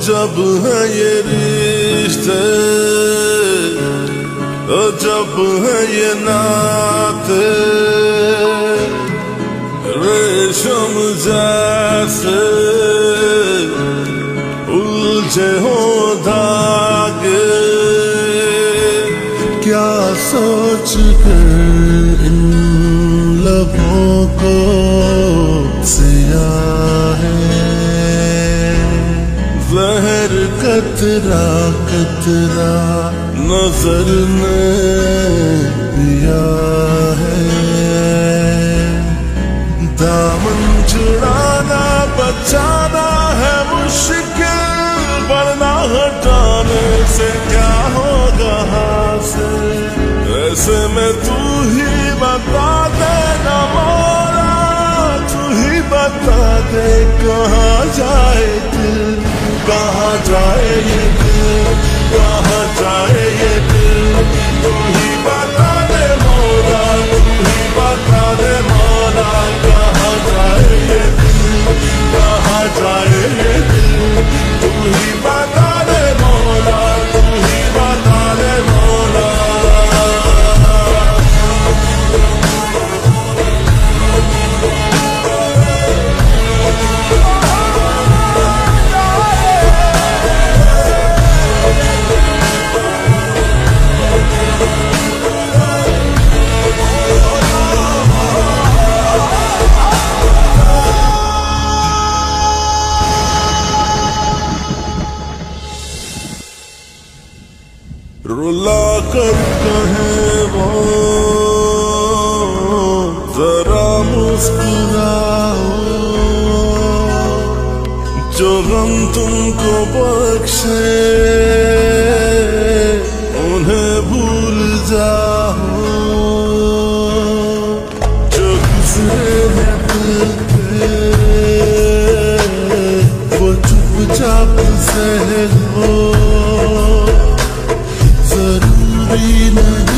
جب ہے یہ رشتے جب ہے یہ نات ریشم جیسے الجھے ہو دھاگے۔ کیا سوچ کر ان لبوں کو کترا کترا نظر نے پیا ہے۔ دامن چڑانا بچانا ہے مشکل، ورنہ ہٹانے سے کیا ہوگا حاصل؟ ایسے میں تو ہی بتا دے نہ مولا تو ہی بتا دے کہاں جائے دل۔ کہاں جائے یہ دل کہاں رلا کر کہیں وہ۔ ذرا مسکراؤ جو غم تم کو بخشے، انہیں بھول جاؤ جو گزرے ہیں دل پہ وہ چپ چاپ سے ہو۔ حينها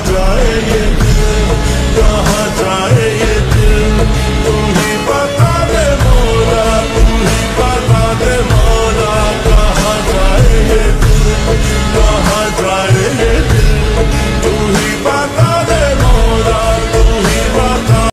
draaien.